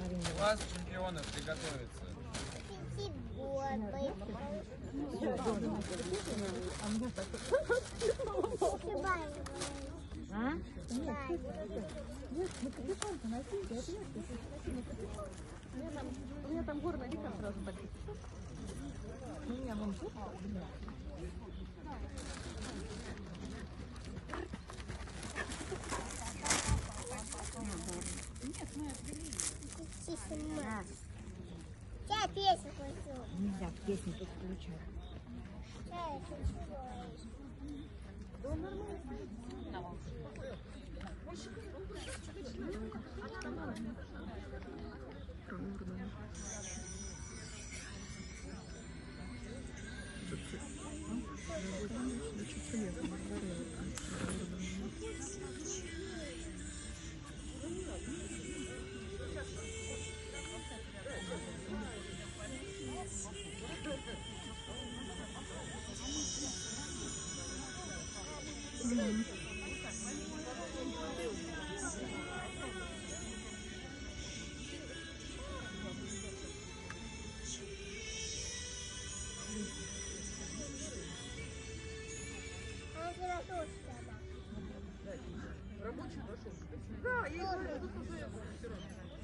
Марина. Класс чемпионов приготовиться. А? У меня там горная река сразу так. У меня вон тут. Сейчас песню хочу. Нельзя песню тут включать. Я хочу. Она тебя тоже сама. Да, я говорю, тут уже все равно.